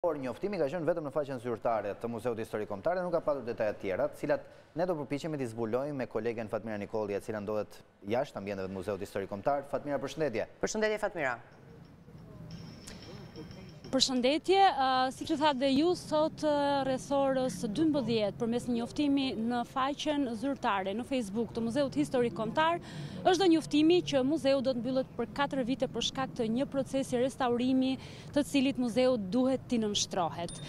Por njoftimi ka qenë vetëm në faqen zyrtare të Muzeut Historik Kombëtar dhe nuk ka patur detaje të tjera, të cilat ne do përpiqemi t'i zbulojmë me kolegen Fatmira Nikolli, e cila ndodhet jashtë ambienteve të Muzeut Historik Kombëtar. Fatmira, përshëndetje! Përshëndetje, Fatmira! Përshëndetje, siç e thatë dhe ju, sot rreth orës 12 përmes një njoftimi në faqen zyrtare në Facebook të Muzeut Historik Kombëtar, është dhënë njoftimi që muzeu do të mbyllet për 4 vite për shkak të një procesi restaurimi të cilit muzeu duhet t'i nënshtrohet.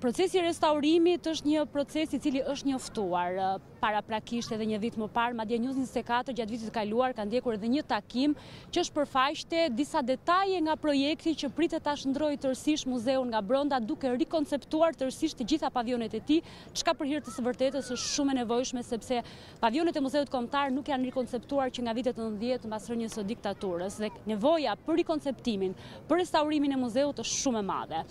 Procesi i restaurimit është një proces i cili është njoftuar paraprakisht edhe një vit më parë, madje News 24 gjatë vitit të kaluar ka ndjekur edhe një takim që shpërfaqte disa detaje nga projekti që pritet ta shndërrojë tërësisht muzeun nga brenda duke rikonceptuar tërësisht të gjitha pavionet e tij, çka për hir të së vërtetës është shumë e nevojshme sepse Pavionet e Muzeut Kombëtar nuk janë rikonceptuar që nga vitet nëntëdhjetë mbas rënies së diktaturës dhe nevoja për rikonceptimin, për restaurimin e muzeut është shumë e madhe.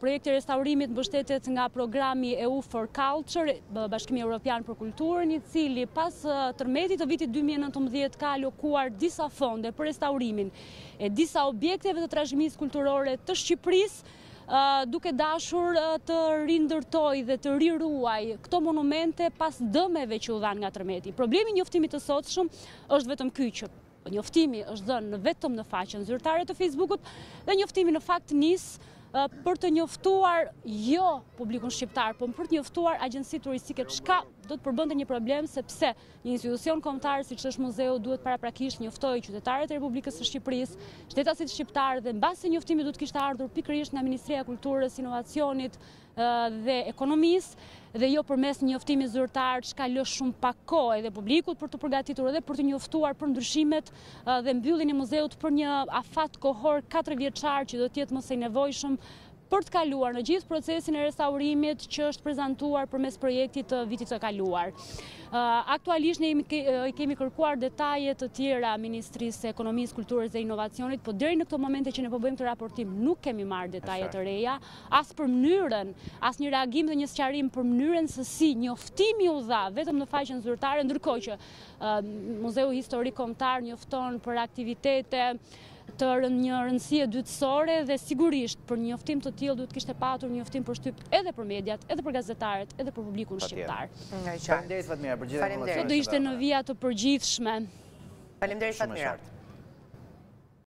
Projekti i restaurimit mbështetet nga programi EU for Culture, Bashkimi Europian për Kulturën, i cili pas tërmetit të vitit dy mijë e nëntëmbëdhjetë ka alokuar disa fonde për restaurimin e disa objekteve të trashëgimisë kulturore të Shqipërisë, duke dashur të rindërtojë dhe të riruajë këto monumente pas dëmeve që u dhanë nga tërmeti. Problemi i njoftimit të sotshëm është vetëm ky që njoftimi është dhënë vetëm në faqen zyrtare të Facebookut dhe njoftimi në fakt nis për të njoftuar jo publikun shqiptar, por për të njoftuar agjencitë turistike, çka do të përbënte një problem sepse Një institucion kombëtar siç është muzeu duhet paraprakisht të njoftojë qytetarët e Republikës së Shqipërisë, shtetasit shqiptarë dhe mbase njoftimi duhet të kishte ardhur pikërisht nga Ministria e Kulturës, Inovacionit dhe Ekonomisë dhe jo përmes njoftimi zyrtar, çka lë shumë pak kohë edhe publikut për t'u përgatitur edhe për të njoftuar për ndryshimet dhe mbylljen e muzeut për një afat kohor katër vjeçar që do të jetë mëse i nevojshëm për të kaluar në gjithë procesin e restaurimit që është prezantuar përmes projektit të vitit të kaluar. Aktualisht ne kemi kërkuar detaje të tjera Ministrisë së Ekonomisë, Kulturës dhe Inovacionit, por deri në këto momente që ne po bëjmë këtë raportim nuk kemi marrë detaje të reja, as për mënyrën, asnjë reagim dhe një sqarim për mënyrën se si njoftimi u dha vetëm në faqen zyrtare, ndërkohë që Muzeu Historik Kombëtar njofton për aktivitete të një rëndësie dytësore dhe sigurisht për një njoftim të tillë duhet të kishte patur një njoftim për shtyp edhe për mediat, edhe për gazetarët, edhe për publikun shqiptar. Faleminderit Fatmira për gjithë informacionet. Kjo do ishte në vija të përgjithshme. Faleminderit Fatmira.